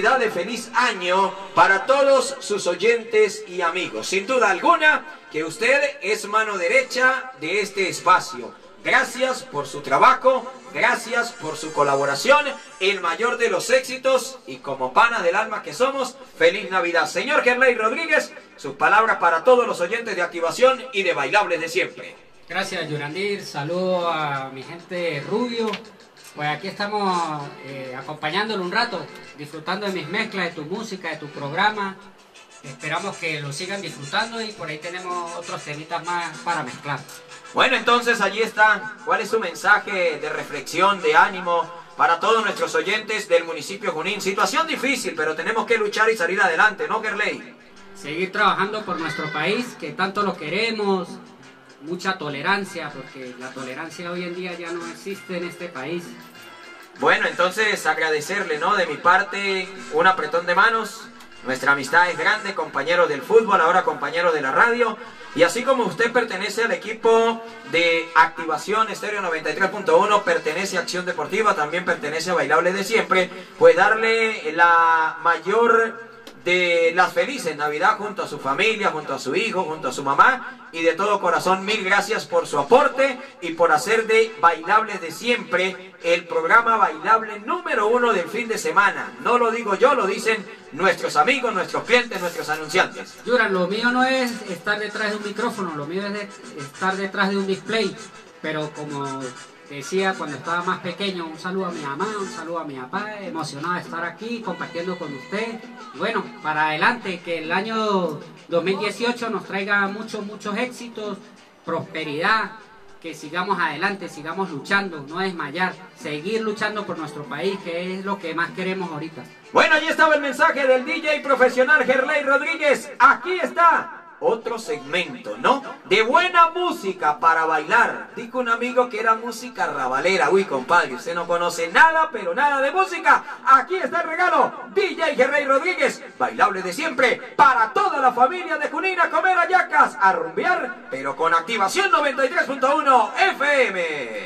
de feliz año para todos sus oyentes y amigos. Sin duda alguna que usted es mano derecha de este espacio. Gracias por su trabajo, gracias por su colaboración, el mayor de los éxitos y como pana del alma que somos, feliz Navidad. Señor Gerley Rodríguez, sus palabras para todos los oyentes de activación y de bailables de siempre. Gracias Yurandir, saludo a mi gente Rubio, pues aquí estamos eh, acompañándolo un rato, disfrutando de mis mezclas, de tu música, de tu programa. Esperamos que lo sigan disfrutando y por ahí tenemos otros temitas más para mezclar. Bueno, entonces allí está. ¿Cuál es su mensaje de reflexión, de ánimo para todos nuestros oyentes del municipio Junín? Situación difícil, pero tenemos que luchar y salir adelante, ¿no, Gerley? Seguir trabajando por nuestro país, que tanto lo queremos, mucha tolerancia, porque la tolerancia hoy en día ya no existe en este país. Bueno, entonces agradecerle, ¿no? De mi parte, un apretón de manos. Nuestra amistad es grande, compañero del fútbol, ahora compañero de la radio. Y así como usted pertenece al equipo de Activación Estéreo 93.1, pertenece a Acción Deportiva, también pertenece a Bailable de Siempre, pues darle la mayor de las felices Navidad junto a su familia, junto a su hijo, junto a su mamá y de todo corazón mil gracias por su aporte y por hacer de Bailables de Siempre el programa bailable número uno del fin de semana. No lo digo yo, lo dicen nuestros amigos, nuestros clientes, nuestros anunciantes. Yuran, lo mío no es estar detrás de un micrófono, lo mío es estar detrás de un display, pero como decía cuando estaba más pequeño, un saludo a mi mamá, un saludo a mi papá, emocionado de estar aquí compartiendo con usted. bueno, para adelante, que el año 2018 nos traiga muchos, muchos éxitos, prosperidad, que sigamos adelante, sigamos luchando, no desmayar, seguir luchando por nuestro país, que es lo que más queremos ahorita. Bueno, allí estaba el mensaje del DJ profesional Gerley Rodríguez. Aquí está otro segmento, ¿no? De buena música para bailar. Dijo un amigo que era música rabalera. Uy, compadre, usted no conoce nada, pero nada de música. Aquí está el regalo. DJ Gerrey Rodríguez, bailable de siempre, para toda la familia de Junín a comer ayacas, a rumbear, pero con activación 93.1 FM.